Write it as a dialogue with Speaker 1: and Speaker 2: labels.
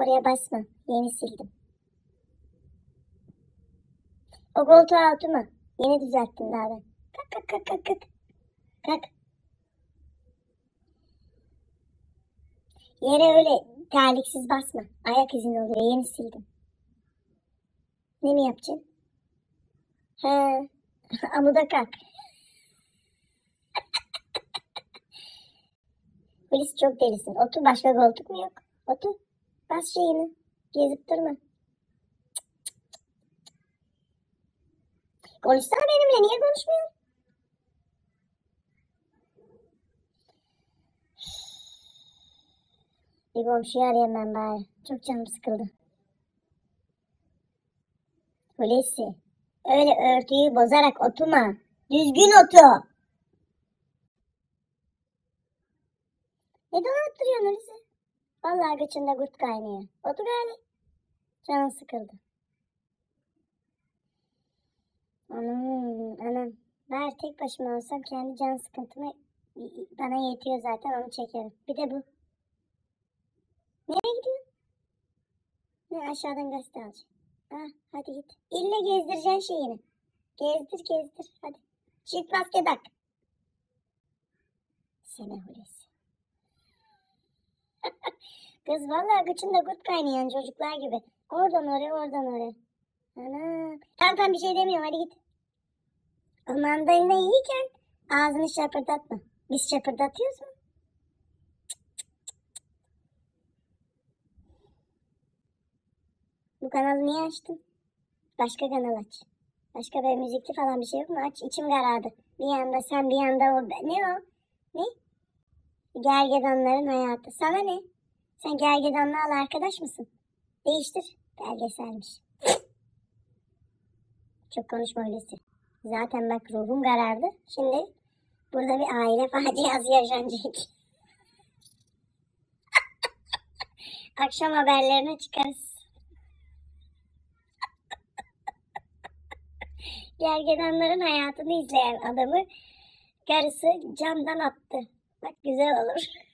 Speaker 1: Oraya basma. Yeni sildim. O koltuğa oturma. Yeni düzelttim daha ben. Kalk kalk kalk kalk kalk. Kalk. Yere öyle terliksiz basma. Ayak izin oluyor. Yeni sildim. Ne mi yapacaksın? He. Amuda kalk. Polis çok delisin. Otur başka koltuk mu yok? Otur. Bas şeyini. Gezip durma. Konuşsana benimle. Niye konuşmuyorsun? Bir komşuyu arayayım ben bari. Çok canım sıkıldı. Hulusi. Öyle örtüyü bozarak oturma. Düzgün otur. Ne dolanıp duruyorsun Hulusi? Vallahi göçünde kurt kaynıyor. Otur gari. Canın sıkıldı. Anam, anam. Ben tek başıma olsam kendi can sıkıntımı bana yetiyor zaten onu çekerim. Bir de bu. Nereye gidiyorsun? Ne aşağıdan gazete alacağım. Ah, hadi git. İlle gezdireceksin şeyini. Gezdir gezdir hadi. Çift maske tak. Sene Hulusi. Kız vallahi gıçında kurt kaynayan çocuklar gibi. Oradan oraya oradan oraya. Ana. Tamam tamam bir şey demiyorum hadi git. O mandalina yiyken ağzını şapırdatma. Biz şapırdatıyoruz mu? Bu kanalı niye açtın? Başka kanal aç. Başka böyle müzikli falan bir şey yok mu? Aç. İçim karardı. Bir yanda sen bir yanda o. Ne o? Ne? Gergedanların hayatı. Sana ne? Sen gergedanlarla arkadaş mısın? Değiştir. Belgeselmiş. Çok konuşma öylesi. Zaten bak ruhum karardı. Şimdi burada bir aile faciası yaşanacak. Akşam haberlerine çıkarız. Gergedanların hayatını izleyen adamı karısı camdan attı. Bak güzel olur.